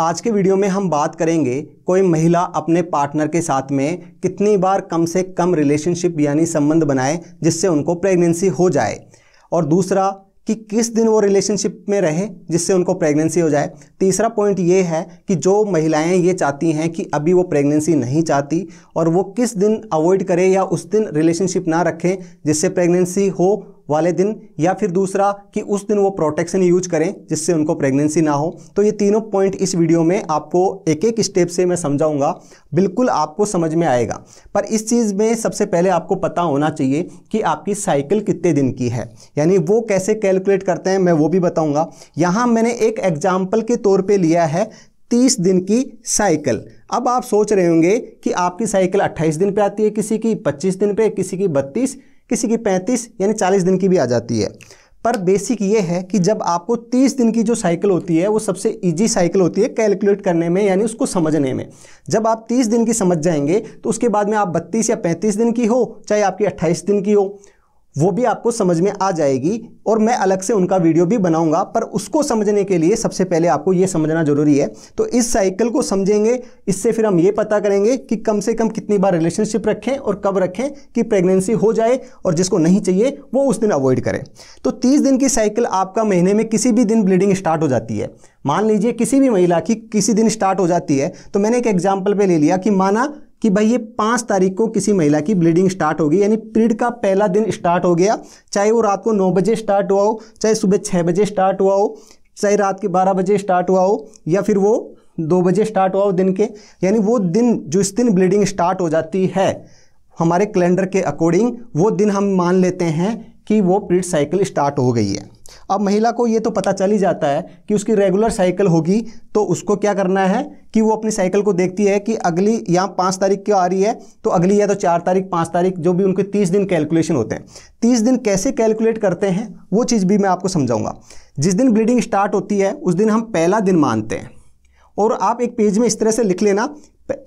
आज के वीडियो में हम बात करेंगे कोई महिला अपने पार्टनर के साथ में कितनी बार कम से कम रिलेशनशिप यानी संबंध बनाए जिससे उनको प्रेगनेंसी हो जाए। और दूसरा कि किस दिन वो रिलेशनशिप में रहे जिससे उनको प्रेगनेंसी हो जाए। तीसरा पॉइंट ये है कि जो महिलाएँ ये चाहती हैं कि अभी वो प्रेगनेंसी नहीं चाहती और वो किस दिन अवॉइड करें या उस दिन रिलेशनशिप ना रखें जिससे प्रेगनेंसी हो वाले दिन या फिर दूसरा कि उस दिन वो प्रोटेक्शन यूज़ करें जिससे उनको प्रेगनेंसी ना हो। तो ये तीनों पॉइंट इस वीडियो में आपको एक एक स्टेप से मैं समझाऊँगा। बिल्कुल आपको समझ में आएगा। पर इस चीज़ में सबसे पहले आपको पता होना चाहिए कि आपकी साइकिल कितने दिन की है। यानी वो कैसे कैलकुलेट करते हैं, मैं वो भी बताऊँगा। यहाँ मैंने एक एग्ज़ाम्पल के तौर पर लिया है तीस दिन की साइकिल अब आप सोच रहे होंगे कि आपकी साइकिल अट्ठाईस दिन पे आती है किसी की, पच्चीस दिन पे, किसी की बत्तीस। किसी की 35 यानी 40 दिन की भी आ जाती है। पर बेसिक ये है कि जब आपको 30 दिन की जो साइकिल होती है, वो सबसे इजी साइकिल होती है कैलकुलेट करने में, यानी उसको समझने में। जब आप 30 दिन की समझ जाएँगे तो उसके बाद में आप 32 या 35 दिन की हो, चाहे आपकी 28 दिन की हो वो भी आपको समझ में आ जाएगी और मैं अलग से उनका वीडियो भी बनाऊँगा, पर उसको समझने के लिए सबसे पहले आपको ये समझना ज़रूरी है। तो इस साइकिल को समझेंगे, इससे फिर हम ये पता करेंगे कि कम से कम कितनी बार रिलेशनशिप रखें और कब रखें कि प्रेगनेंसी हो जाए और जिसको नहीं चाहिए, वो उस दिन अवॉइड करें। तो तीस दिन की साइकिल आपका महीने में किसी भी दिन ब्लीडिंग स्टार्ट हो जाती है। मान लीजिए किसी भी महिला की किसी दिन स्टार्ट हो जाती है तो मैंने एक एग्ज़ाम्पल पर ले लिया कि माना कि भाई ये पाँच तारीख को किसी महिला की ब्लीडिंग स्टार्ट होगी, यानी पीरियड का पहला दिन स्टार्ट हो गया। चाहे वो रात को नौ बजे स्टार्ट हुआ हो, चाहे सुबह छः बजे स्टार्ट हुआ हो, चाहे रात के बारह बजे स्टार्ट हुआ हो, या फिर वो दो बजे स्टार्ट हुआ हो दिन के। यानी वो दिन, जो इस दिन ब्लीडिंग स्टार्ट हो जाती है, हमारे कैलेंडर के अकॉर्डिंग वो दिन हम मान लेते हैं कि वो पीरियड साइकिल स्टार्ट हो गई है। अब महिला को ये तो पता चल ही जाता है कि उसकी रेगुलर साइकिल होगी तो उसको क्या करना है कि वो अपनी साइकिल को देखती है कि अगली यहाँ पाँच तारीख क्यों आ रही है तो अगली या तो चार तारीख, पाँच तारीख, जो भी उनके तीस दिन कैलकुलेशन होते हैं। तीस दिन कैसे कैलकुलेट करते हैं, वो चीज़ भी मैं आपको समझाऊँगा। जिस दिन ब्लीडिंग स्टार्ट होती है, उस दिन हम पहला दिन मानते हैं। और आप एक पेज में इस तरह से लिख लेना।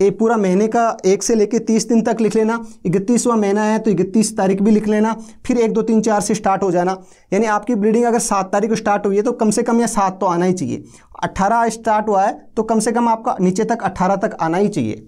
एक पूरा महीने का एक से लेकर तीस दिन तक लिख लेना। इकतीसवां महीना है तो इकतीस तारीख भी लिख लेना। फिर एक, दो, तीन, चार से स्टार्ट हो जाना। यानी आपकी ब्लीडिंग अगर सात तारीख को स्टार्ट हुई है तो कम से कम या सात तो आना ही चाहिए। अट्ठारह स्टार्ट हुआ है तो कम से कम आपका नीचे तक अट्ठारह तक आना ही चाहिए।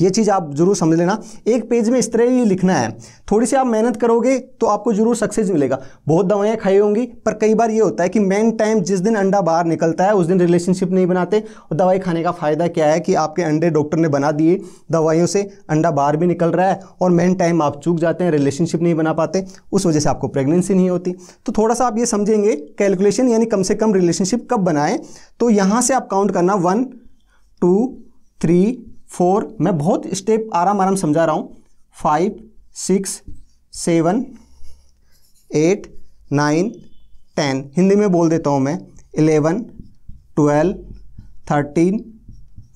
ये चीज़ आप ज़रूर समझ लेना। एक पेज में इस तरह ही लिखना है। थोड़ी सी आप मेहनत करोगे तो आपको ज़रूर सक्सेस मिलेगा। बहुत दवाएँ खाई होंगी, पर कई बार ये होता है कि मेन टाइम जिस दिन अंडा बाहर निकलता है, उस दिन रिलेशनशिप नहीं बनाते। और दवाई खाने का फ़ायदा क्या है कि आपके अंडे डॉक्टर ने बना दिए दवाइयों से, अंडा बाहर भी निकल रहा है और मेन टाइम आप चूक जाते हैं रिलेशनशिप नहीं बना पाते, उस वजह से आपको प्रेगनेंसी नहीं होती। तो थोड़ा सा आप ये समझेंगे कैलकुलेशन यानी कम से कम रिलेशनशिप कब बनाएँ? तो यहाँ से आप काउंट करना। वन टू थ्री फोर, मैं बहुत स्टेप आराम आराम समझा रहा हूँ। Five, six, seven, eight, nine, ten. Hindi में बोल देता हूँ मैं। Eleven, twelve, thirteen,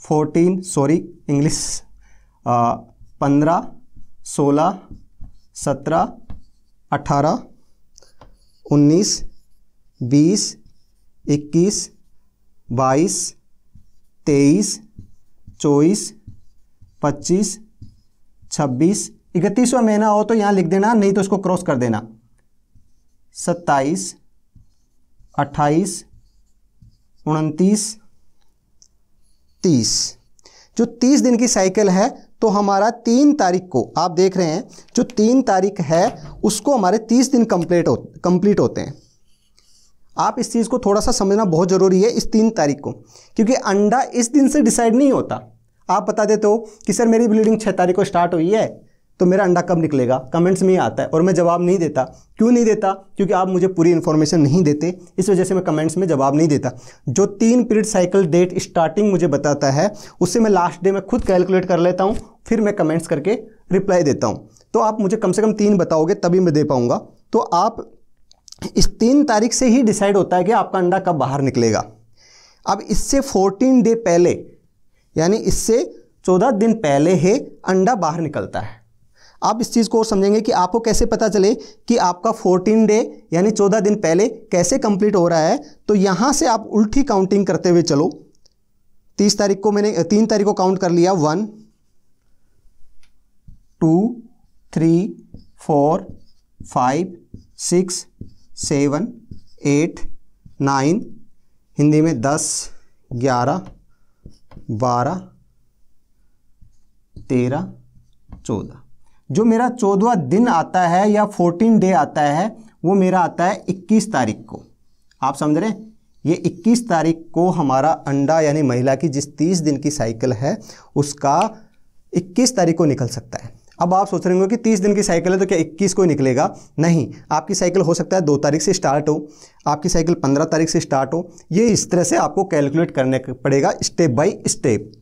fourteen, sorry, English पंद्रह, सोलह, सत्रह, अठारह, उन्नीस, बीस, इक्कीस, बाईस, तेईस, चौबीस पच्चीस, छब्बीस, इकतीसवा महीना हो तो यहाँ लिख देना, नहीं तो इसको क्रॉस कर देना। सत्ताईस, अट्ठाईस, उनतीस, तीस। जो तीस दिन की साइकिल है तो हमारा तीन तारीख को, आप देख रहे हैं, जो तीन तारीख है, उसको हमारे तीस दिन कंप्लीट हो कंप्लीट होते हैं। आप इस चीज़ को थोड़ा सा समझना बहुत ज़रूरी है, इस तीन तारीख को। क्योंकि अंडा इस दिन से डिसाइड नहीं होता। आप बता देते हो कि सर मेरी ब्लीडिंग छः तारीख को स्टार्ट हुई है तो मेरा अंडा कब निकलेगा? कमेंट्स में ही आता है और मैं जवाब नहीं देता। क्यों नहीं देता? क्योंकि आप मुझे पूरी इन्फॉर्मेशन नहीं देते। इस वजह से मैं कमेंट्स में जवाब नहीं देता। जो तीन पीरियड साइकिल डेट स्टार्टिंग मुझे बताता है, उससे मैं लास्ट डे में खुद कैलकुलेट कर लेता हूँ, फिर मैं कमेंट्स करके रिप्लाई देता हूँ। तो आप मुझे कम से कम तीन बताओगे, तभी मैं दे पाऊँगा। तो आप इस तीन तारीख से ही डिसाइड होता है कि आपका अंडा कब बाहर निकलेगा। अब इससे फोर्टीन डे पहले यानी इससे चौदह दिन पहले ही अंडा बाहर निकलता है। आप इस चीज़ को और समझेंगे कि आपको कैसे पता चले कि आपका 14 डे यानी 14 दिन पहले कैसे कंप्लीट हो रहा है तो यहाँ से आप उल्टी काउंटिंग करते हुए चलो। तीस तारीख को मैंने, तीन तारीख को काउंट कर लिया one two three four five six seven eight nine Hindi में दस, ग्यारह बारह, तेरह, चौदह। जो मेरा चौदवा दिन आता है या फोर्टीन डे आता है, वो मेरा आता है इक्कीस तारीख को। आप समझ रहे हैं? ये 21 तारीख को हमारा अंडा यानी महिला की जिस 30 दिन की साइकिल है, उसका 21 तारीख को निकल सकता है। अब आप सोच रहे होंगे कि 30 दिन की साइकिल है तो क्या 21 को ही निकलेगा? नहीं, आपकी साइकिल हो सकता है दो तारीख से स्टार्ट हो, आपकी साइकिल 15 तारीख से स्टार्ट हो। ये इस तरह से आपको कैलकुलेट करने पड़ेगा स्टेप बाई स्टेप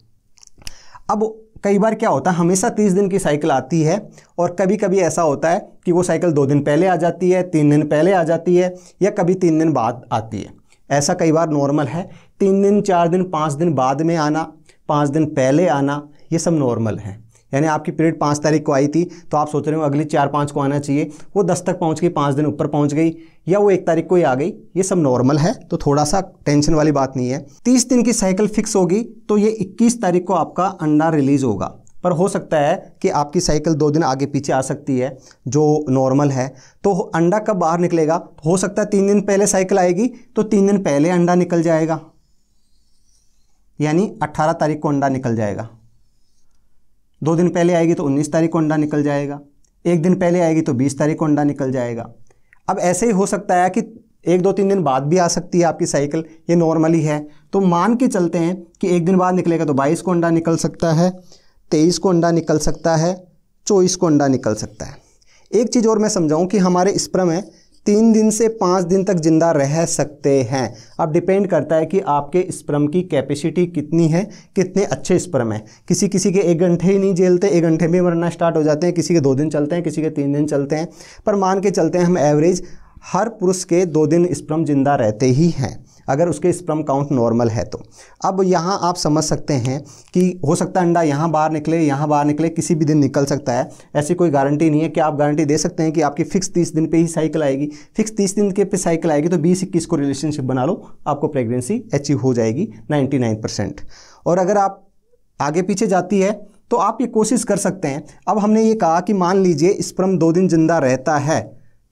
अब कई बार क्या होता है, हमेशा तीस दिन की साइकिल आती है और कभी कभी ऐसा होता है कि वो साइकिल दो दिन पहले आ जाती है, तीन दिन पहले आ जाती है या कभी तीन दिन बाद आती है। ऐसा कई बार नॉर्मल है। तीन दिन, चार दिन, पाँच दिन बाद में आना, पाँच दिन पहले आना, ये सब नॉर्मल है। यानी आपकी पीरियड पाँच तारीख को आई थी तो आप सोच रहे हो अगली चार पाँच को आना चाहिए। वो दस तक पहुँच गई, पाँच दिन ऊपर पहुँच गई, या वो एक तारीख को ही आ गई, ये सब नॉर्मल है तो थोड़ा सा टेंशन वाली बात नहीं है। तीस दिन की साइकिल फिक्स होगी तो ये इक्कीस तारीख को आपका अंडा रिलीज़ होगा। पर हो सकता है कि आपकी साइकिल दो दिन आगे पीछे आ सकती है, जो नॉर्मल है। तो अंडा कब बाहर निकलेगा? हो सकता है तीन दिन पहले साइकिल आएगी तो तीन दिन पहले अंडा निकल जाएगा। यानी 18 तारीख को अंडा निकल जाएगा। दो दिन पहले आएगी तो 19 तारीख को अंडा निकल जाएगा, एक दिन पहले आएगी तो 20 तारीख को अंडा निकल जाएगा। अब ऐसे ही हो सकता है कि एक दो तीन दिन बाद भी आ सकती है आपकी साइकिल, ये नॉर्मली है तो मान के चलते हैं कि एक दिन बाद निकलेगा तो 22 को अंडा निकल सकता है, तेईस को अंडा निकल सकता है, चौबीस को अंडा निकल सकता है। एक चीज़ और मैं समझाऊं कि हमारे स्प्रम है तीन दिन से पाँच दिन तक ज़िंदा रह सकते हैं। अब डिपेंड करता है कि आपके स्प्रम की कैपेसिटी कितनी है, कितने अच्छे स्प्रम है। किसी किसी के एक घंटे ही नहीं जेलते एक घंटे में मरना स्टार्ट हो जाते हैं, किसी के दो दिन चलते हैं, किसी के तीन दिन चलते हैं। पर मान के चलते हैं, हम एवरेज हर पुरुष के दो दिन स्प्रम ज़िंदा रहते ही हैं। अगर उसके स्प्रम काउंट नॉर्मल है तो। अब यहाँ आप समझ सकते हैं कि हो सकता है अंडा यहाँ बाहर निकले, यहाँ बाहर निकले, किसी भी दिन निकल सकता है। ऐसी कोई गारंटी नहीं है कि आप गारंटी दे सकते हैं कि आपकी फिक्स तीस दिन पर ही साइकिल आएगी। फिक्स तीस दिन के पे साइकिल आएगी तो बीस इक्कीस को रिलेशनशिप बना लो, आपको प्रेगनेंसी अचीव हो जाएगी नाइन्टी और अगर आप आगे पीछे जाती है तो आप ये कोशिश कर सकते हैं। अब हमने ये कहा कि मान लीजिए स्प्रम दो दिन ज़िंदा रहता है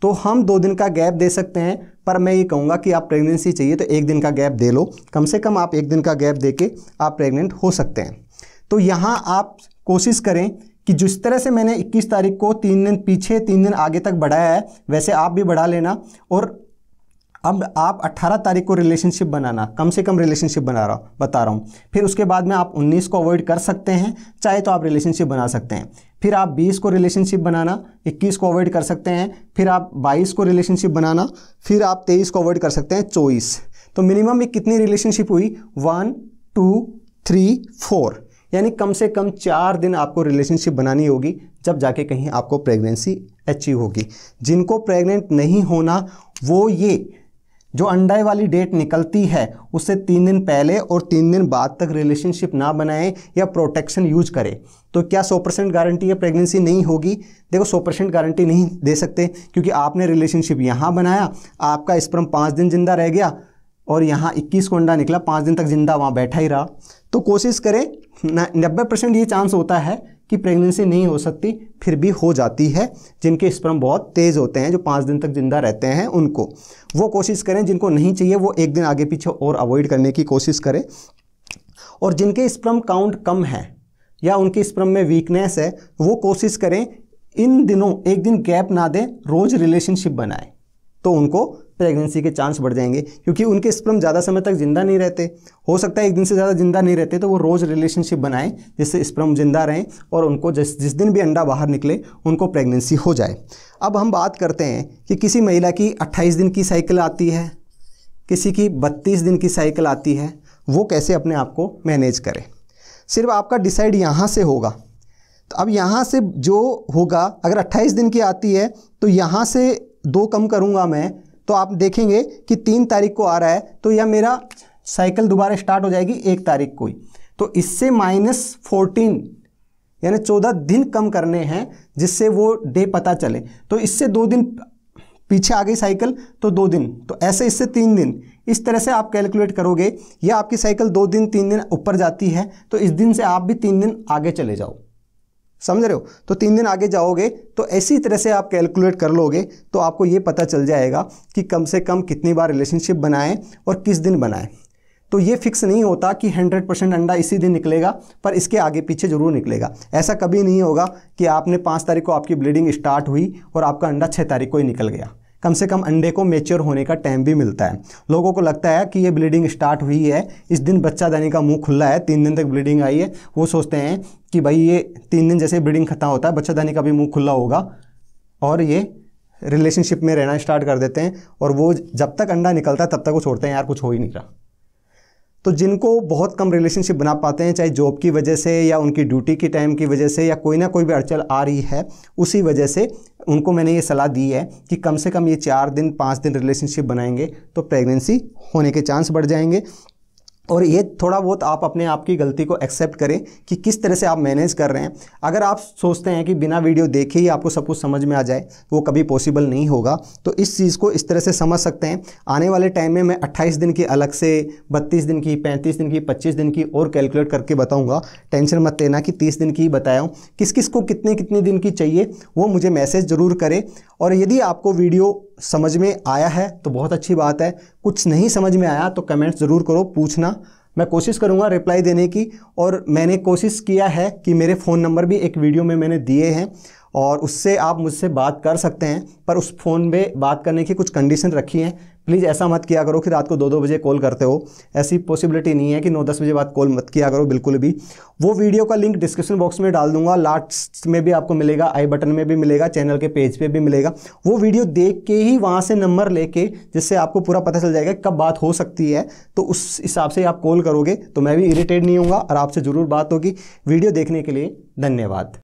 तो हम दो दिन का गैप दे सकते हैं, पर मैं ये कहूँगा कि आप प्रेगनेंसी चाहिए तो एक दिन का गैप दे लो। कम से कम आप एक दिन का गैप दे के आप प्रेग्नेंट हो सकते हैं। तो यहाँ आप कोशिश करें कि जिस तरह से मैंने 21 तारीख को तीन दिन पीछे, तीन दिन आगे तक बढ़ाया है, वैसे आप भी बढ़ा लेना और अब आप 18 तारीख को रिलेशनशिप बनाना, कम से कम रिलेशनशिप बना रहा हूँ, बता रहा हूँ। फिर उसके बाद में आप 19 को अवॉइड कर सकते हैं, चाहे तो आप रिलेशनशिप बना सकते हैं। फिर आप 20 को रिलेशनशिप बनाना 21 को अवॉइड कर सकते हैं। फिर आप 22 को रिलेशनशिप बनाना, फिर आप 23 को अवॉइड कर सकते हैं, चौबीस। तो मिनिमम एक कितनी रिलेशनशिप हुई? वन टू थ्री फोर यानी कम से कम चार दिन आपको रिलेशनशिप बनानी होगी, जब जाके कहीं आपको प्रेगनेंसी अचीव होगी। जिनको प्रेग्नेंट नहीं होना, वो ये जो अंडाई वाली डेट निकलती है उससे तीन दिन पहले और तीन दिन बाद तक रिलेशनशिप ना बनाएँ या प्रोटेक्शन यूज़ करें। तो क्या सौ परसेंट गारंटी है प्रेगनेंसी नहीं होगी? देखो, सौ परसेंट गारंटी नहीं दे सकते, क्योंकि आपने रिलेशनशिप यहाँ बनाया, आपका स्पर्म पाँच दिन ज़िंदा रह गया और यहाँ इक्कीस को अंडा निकला, पाँच दिन तक ज़िंदा वहाँ बैठा ही रहा। तो कोशिश करें नब्बे परसेंट ये चांस होता है कि प्रेगनेंसी नहीं हो सकती, फिर भी हो जाती है, जिनके स्पर्म बहुत तेज़ होते हैं, जो पाँच दिन तक ज़िंदा रहते हैं उनको। वो कोशिश करें, जिनको नहीं चाहिए, वो एक दिन आगे पीछे और अवॉइड करने की कोशिश करें। और जिनके स्प्रम काउंट कम है, या उनके स्प्रम में वीकनेस है, वो कोशिश करें, इन दिनों एक दिन गैप ना दें, रोज़ रिलेशनशिप बनाएँ। तो उनको प्रेगनेंसी के चांस बढ़ जाएँगे, क्योंकि उनके स्पर्म ज़्यादा समय तक ज़िंदा नहीं रहते। हो सकता है एक दिन से ज़्यादा ज़िंदा नहीं रहते तो वो रोज़ रिलेशनशिप बनाएँ, जिससे स्पर्म ज़िंदा रहें और उनको जिस जिस दिन भी अंडा बाहर निकले, उनको प्रेगनेंसी हो जाए। अब हम बात करते हैं कि किसी महिला की अट्ठाईस दिन की साइकिल आती है, किसी की बत्तीस दिन की साइकिल आती है, वो कैसे अपने आप को मैनेज करें? सिर्फ़ आपका डिसाइड यहाँ से होगा। तो अब यहाँ से जो होगा, अगर 28 दिन की आती है तो यहाँ से दो कम करूँगा मैं तो आप देखेंगे कि तीन तारीख को आ रहा है तो यह मेरा साइकिल दोबारा स्टार्ट हो जाएगी एक तारीख को ही। तो इससे माइनस फोर्टीन यानी चौदह दिन कम करने हैं, जिससे वो डे पता चले। तो इससे दो दिन पीछे आ गई साइकिल तो दो दिन। तो ऐसे इससे तीन दिन। इस तरह से आप कैलकुलेट करोगे या आपकी साइकिल दो दिन, तीन दिन ऊपर जाती है तो इस दिन से आप भी तीन दिन आगे चले जाओ। समझ रहे हो? तो तीन दिन आगे जाओगे तो ऐसी तरह से आप कैलकुलेट कर लोगे तो आपको ये पता चल जाएगा कि कम से कम कितनी बार रिलेशनशिप बनाएँ और किस दिन बनाएँ। तो ये फिक्स नहीं होता कि 100 परसेंट अंडा इसी दिन निकलेगा, पर इसके आगे पीछे ज़रूर निकलेगा। ऐसा कभी नहीं होगा कि आपने पाँच तारीख को आपकी ब्लीडिंग स्टार्ट हुई और आपका अंडा छः तारीख को ही निकल गया। कम से कम अंडे को मेच्योर होने का टाइम भी मिलता है। लोगों को लगता है कि ये ब्लीडिंग स्टार्ट हुई है। इस दिन बच्चा दानी का मुँह खुला है, तीन दिन तक ब्लीडिंग आई है। वो सोचते हैं कि भाई ये तीन दिन जैसे ब्लीडिंग खत्म होता है, बच्चा दानी का भी मुँह खुला होगा और ये रिलेशनशिप में रहना स्टार्ट कर देते हैं और वो जब तक अंडा निकलता है, तब तक वो छोड़ते हैं, यार कुछ हो ही नहीं रहा। तो जिनको बहुत कम रिलेशनशिप बना पाते हैं, चाहे जॉब की वजह से या उनकी ड्यूटी की टाइम की वजह से या कोई ना कोई भी अड़चल आ रही है, उसी वजह से उनको मैंने ये सलाह दी है कि कम से कम ये चार दिन, पाँच दिन रिलेशनशिप बनाएँगे तो प्रेगनेंसी होने के चांस बढ़ जाएँगे। और ये थोड़ा बहुत आप अपने आप की गलती को एक्सेप्ट करें कि किस तरह से आप मैनेज कर रहे हैं। अगर आप सोचते हैं कि बिना वीडियो देखे ही आपको सब कुछ समझ में आ जाए, वो कभी पॉसिबल नहीं होगा। तो इस चीज़ को इस तरह से समझ सकते हैं। आने वाले टाइम में मैं 28 दिन की अलग से 32 दिन की 35 दिन की 25 दिन की और कैलकुलेट करके बताऊँगा। टेंशन मत लेना कि तीस दिन की बताया हूँ। किस किस को कितने कितने दिन की चाहिए, वो मुझे मैसेज ज़रूर करें। और यदि आपको वीडियो समझ में आया है तो बहुत अच्छी बात है। कुछ नहीं समझ में आया तो कमेंट ज़रूर करो, पूछना। मैं कोशिश करूँगा रिप्लाई देने की और मैंने कोशिश किया है कि मेरे फ़ोन नंबर भी एक वीडियो में मैंने दिए हैं। और उससे आप मुझसे बात कर सकते हैं, पर उस फ़ोन में बात करने की कुछ कंडीशन रखी हैं। प्लीज़ ऐसा मत किया करो कि रात को दो दो बजे कॉल करते हो। ऐसी पॉसिबिलिटी नहीं है कि नौ दस बजे बाद कॉल मत किया करो, बिल्कुल भी। वो वीडियो का लिंक डिस्क्रिप्शन बॉक्स में डाल दूँगा। लास्ट में भी आपको मिलेगा आई बटन में भी मिलेगा चैनल के पेज पे भी मिलेगा। वो वीडियो देख के ही वहाँ से नंबर लेके, जिससे आपको पूरा पता चल जाएगा कब बात हो सकती है तो उस हिसाब से आप कॉल करोगे। तो मैं भी इरीटेट नहीं हूँ और आपसे ज़रूर बात होगी। वीडियो देखने के लिए धन्यवाद।